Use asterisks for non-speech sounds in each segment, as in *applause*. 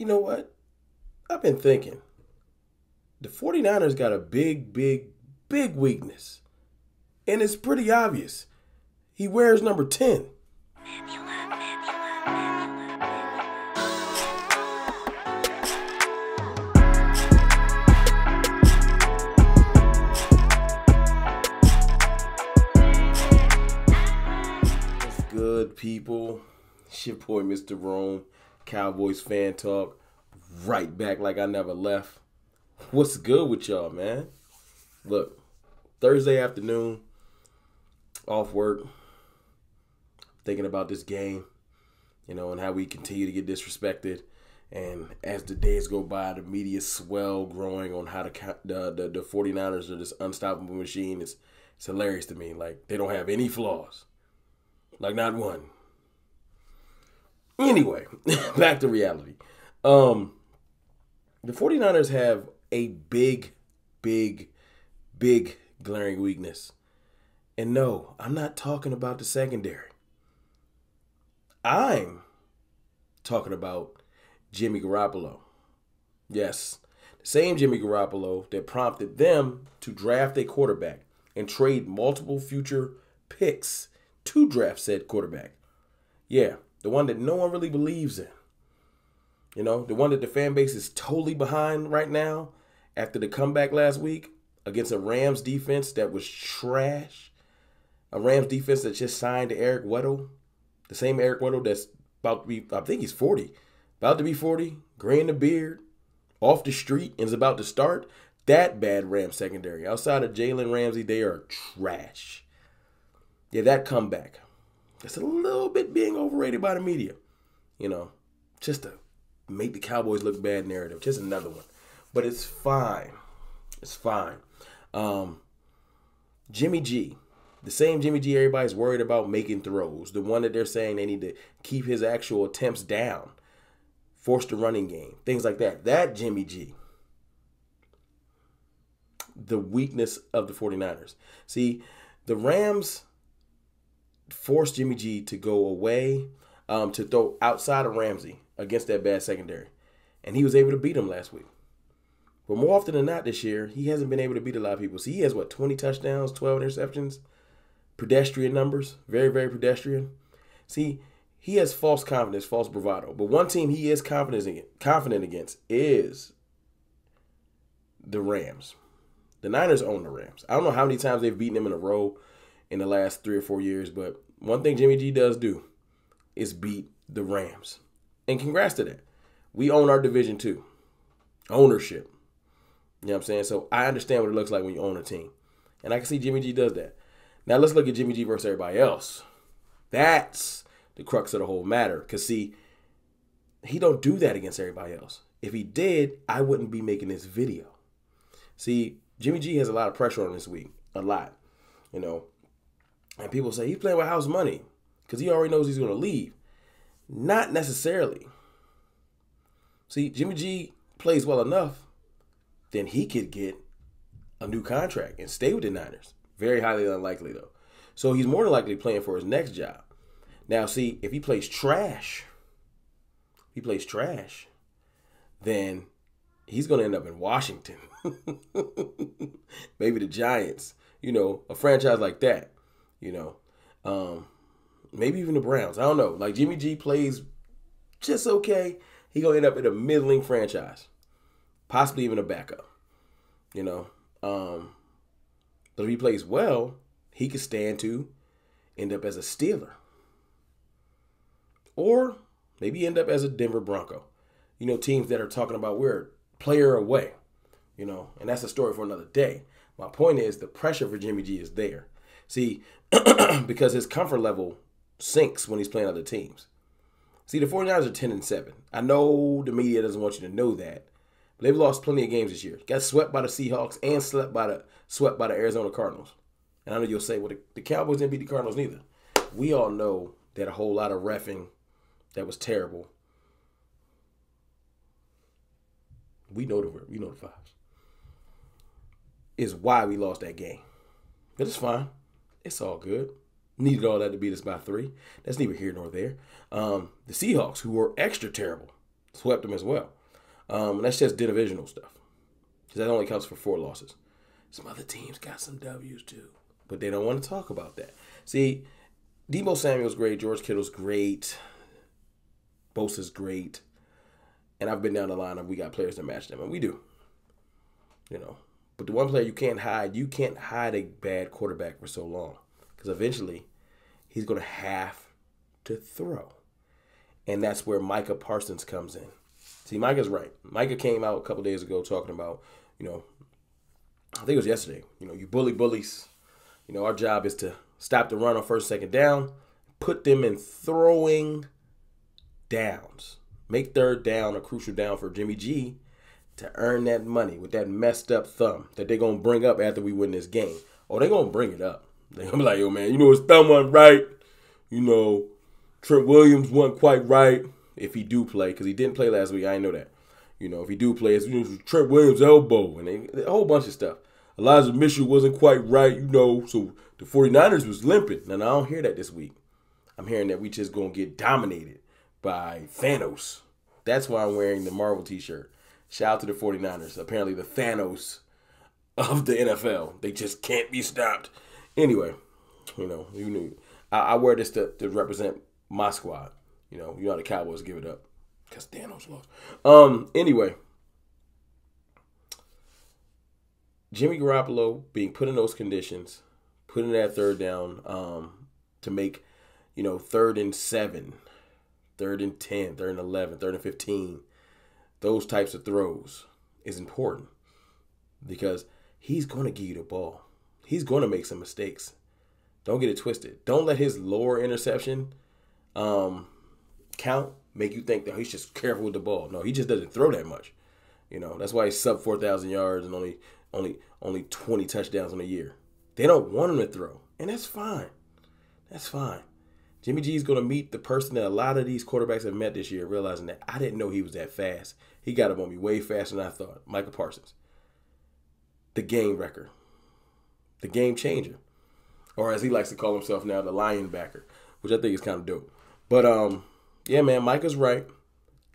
you know what? I've been thinking. The 49ers got a big, big, big weakness. And it's pretty obvious. He wears number 10. What's good, people? It's your boy, Mr. Rome, Cowboys fan talk. Right back like I never left. What's good with y'all, man? Look, Thursday afternoon, off work, thinking about this game, you know, and how we continue to get disrespected. And as the days go by, the media swell growing on how the the the, the 49ers are this unstoppable machine. It's it's hilarious to me. Like they don't have any flaws. Like not one. Anyway, *laughs* back to reality. Um the 49ers have a big, big, big glaring weakness. And no, I'm not talking about the secondary. I'm talking about Jimmy Garoppolo. Yes, the same Jimmy Garoppolo that prompted them to draft a quarterback and trade multiple future picks to draft said quarterback. Yeah, the one that no one really believes in. You know, the one that the fan base is totally behind right now after the comeback last week against a Rams defense that was trash. A Rams defense that just signed Eric Weddle. The same Eric Weddle that's about to be, I think he's 40. About to be 40, gray in the beard, off the street, and is about to start. That bad Rams secondary. Outside of Jalen Ramsey, they are trash. Yeah, that comeback. It's a little bit being overrated by the media. You know, just to make the Cowboys look bad narrative. Just another one. But it's fine. It's fine. Um, Jimmy G, the same Jimmy G everybody's worried about making throws, the one that they're saying they need to keep his actual attempts down, force the running game, things like that. That Jimmy G, the weakness of the 49ers. See, the Rams forced Jimmy G to go away, um, to throw outside of Ramsey against that bad secondary. And he was able to beat him last week. But more often than not this year, he hasn't been able to beat a lot of people. See, he has what, 20 touchdowns, 12 interceptions? Pedestrian numbers. Very, very pedestrian. See, he has false confidence, false bravado. But one team he is confident confident against is the Rams. The Niners own the Rams. I don't know how many times they've beaten them in a row in the last three or four years, but one thing Jimmy G does do is beat the Rams. And congrats to that. We own our division too. Ownership. You know what I'm saying? So I understand what it looks like when you own a team. And I can see Jimmy G does that. Now let's look at Jimmy G versus everybody else. That's the crux of the whole matter. Cause see, he don't do that against everybody else. If he did, I wouldn't be making this video. See, Jimmy G has a lot of pressure on this week. A lot. You know. And people say he's playing with house money. Because he already knows he's gonna leave. Not necessarily. See, Jimmy G plays well enough, then he could get a new contract and stay with the Niners. Very highly unlikely though. So he's more than likely playing for his next job. Now, see, if he plays trash, he plays trash, then he's going to end up in Washington. *laughs* Maybe the Giants, you know, a franchise like that, you know. Um, maybe even the Browns. I don't know. Like Jimmy G plays just okay. He gonna end up in a middling franchise, possibly even a backup. You know, um, but if he plays well, he could stand to end up as a Steeler, or maybe end up as a Denver Bronco. You know, teams that are talking about we're player away. You know, and that's a story for another day. My point is the pressure for Jimmy G is there. See, *clears throat* because his comfort level sinks when he's playing other teams. See, the 49ers are 10 and 7. I know the media doesn't want you to know that. But they've lost plenty of games this year. Got swept by the Seahawks and slept by the swept by the Arizona Cardinals. And I know you'll say, well, the, the Cowboys didn't beat the Cardinals neither. We all know that a whole lot of refing that was terrible. We know the we know the fives. Is why we lost that game. But it's fine. It's all good needed all that to beat us by three. That's neither here nor there. Um, the Seahawks, who were extra terrible, swept them as well. Um, that's just divisional stuff. Because that only counts for four losses. Some other teams got some W's too. But they don't want to talk about that. See, Deebo Samuel's great. George Kittle's great. Bosa's great. And I've been down the line of we got players to match them, and we do. You know. But the one player you can't hide, you can't hide a bad quarterback for so long. Because eventually he's going to have to throw. And that's where Micah Parsons comes in. See, Micah's right. Micah came out a couple days ago talking about, you know, I think it was yesterday, you know, you bully bullies. You know, our job is to stop the run on first, second down, put them in throwing downs. Make third down a crucial down for Jimmy G to earn that money with that messed up thumb that they're gonna bring up after we win this game. Oh, they're gonna bring it up. They're gonna be like, yo, man, you know his thumb wasn't right. You know, Trent Williams wasn't quite right if he do play, because he didn't play last week. I know that. You know, if he do play, it's you know, Trent Williams' elbow and they, a whole bunch of stuff. Elijah Mitchell wasn't quite right, you know, so the 49ers was limping. And I don't hear that this week. I'm hearing that we just to get dominated by Thanos. That's why I'm wearing the Marvel t-shirt. Shout out to the 49ers. Apparently the Thanos of the NFL. They just can't be stopped. Anyway, you know, you knew. I, I wear this to, to represent my squad. You know, you know the Cowboys give it up because Thanos lost. Um. Anyway, Jimmy Garoppolo being put in those conditions, put in that third down, um, to make, you know, third and seven, third and 10, third and 11, third and 15, those types of throws is important because he's going to give you the ball. He's going to make some mistakes. Don't get it twisted. Don't let his lower interception um, count make you think that he's just careful with the ball. No, he just doesn't throw that much. You know, that's why he's sub 4,000 yards and only only only 20 touchdowns in a year. They don't want him to throw, and that's fine. That's fine. Jimmy G is going to meet the person that a lot of these quarterbacks have met this year, realizing that I didn't know he was that fast. He got up on me way faster than I thought. Micah Parsons, the game wrecker, the game changer, or as he likes to call himself now, the lion backer, which I think is kind of dope. But um, yeah, man, Micah's right.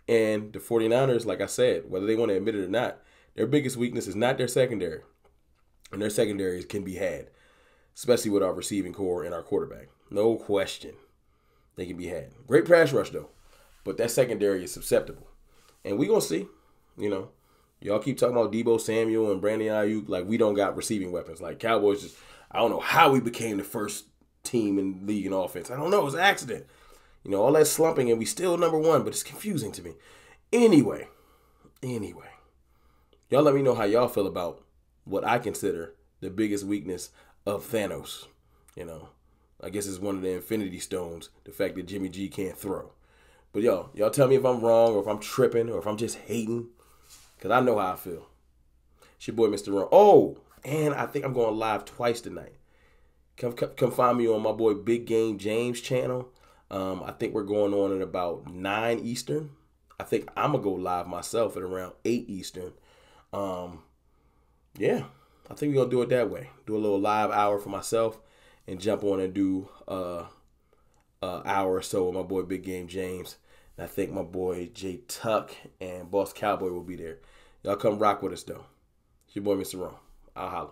And the 49ers, like I said, whether they want to admit it or not, their biggest weakness is not their secondary. And their secondaries can be had, especially with our receiving corps and our quarterback. No question. They can be had. Great pass rush, though. But that secondary is susceptible. And we to see, you know, y'all keep talking about Deebo Samuel and Brandon Aiyuk like we don't got receiving weapons. Like Cowboys just, I don't know how we became the first team in league in offense. I don't know. It was an accident. You know, all that slumping and we still number one, but it's confusing to me. Anyway, anyway, y'all let me know how y'all feel about what I consider the biggest weakness of Thanos. You know, I guess it's one of the Infinity Stones, the fact that Jimmy G can't throw. But y'all, y'all tell me if I'm wrong or if I'm tripping or if I'm just hating, because I know how I feel. It's your boy, Mr. Ron. Oh, and I think I'm going live twice tonight. Come, come, come find me on my boy Big Game James channel. Um, I think we're going on at about nine Eastern. I think I'm gonna go live myself at around eight Eastern. Um, yeah, I think we're gonna do it that way. Do a little live hour for myself and jump on and do uh, a hour or so with my boy Big Game James. And I think my boy Jay Tuck and Boss Cowboy will be there. Y'all come rock with us though. It's your boy Mr. Ron. I'll holla.